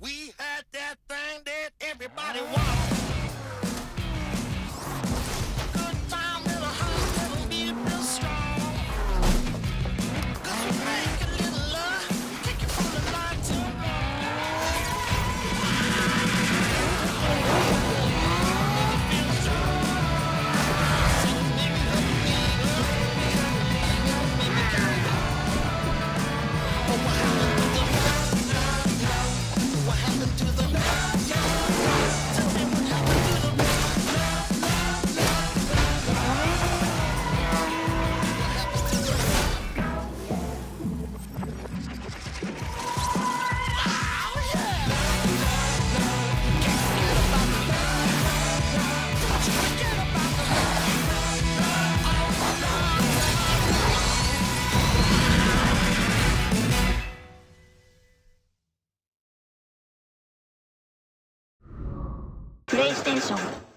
We had that thing that everybody wants. プレイステーション